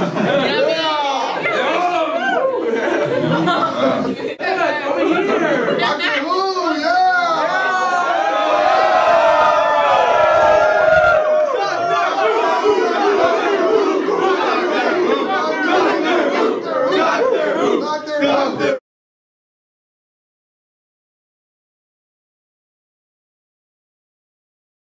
감사합니다.